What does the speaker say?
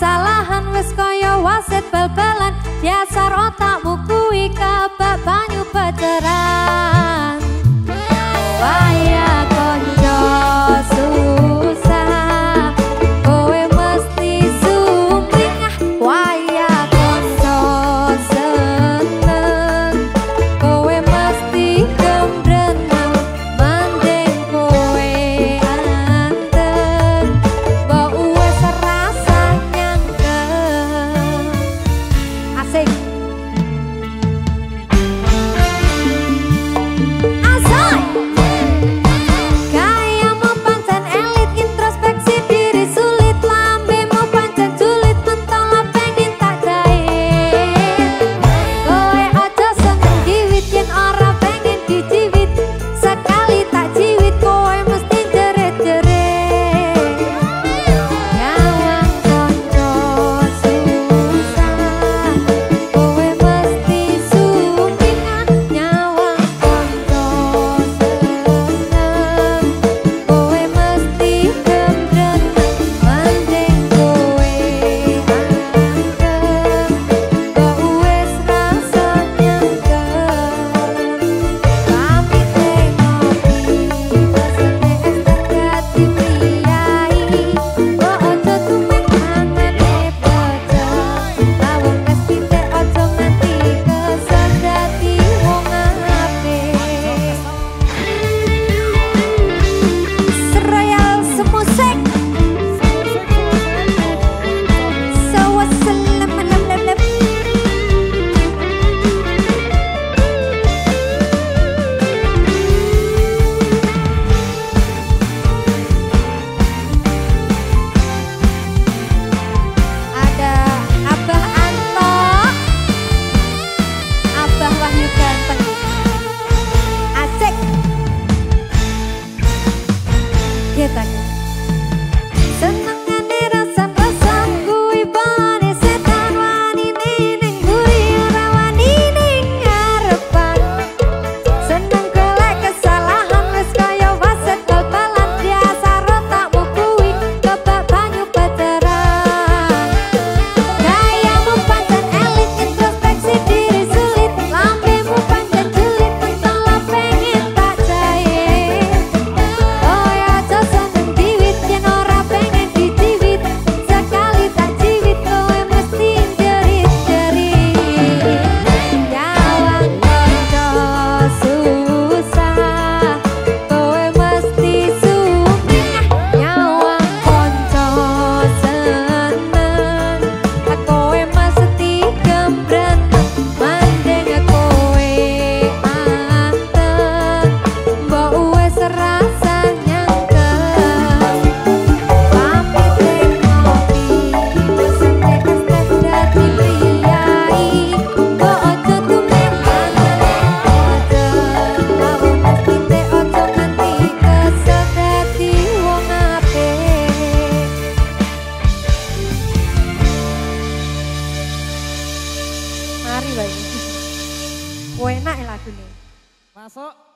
kesalahan wis kaya wasit bel-belan nyasar otakmu kuwi kabel mari wae. Kuwi enak ya lagu nih. Masuk.